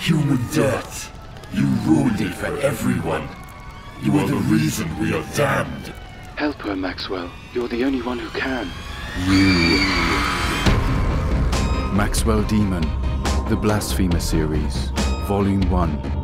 human dirt. You ruined it for everyone. You are the reason we are damned. Help her, Maxwell. You're the only one who can. You, Maxwell Demon, The Blasphemer Series, Volume 1.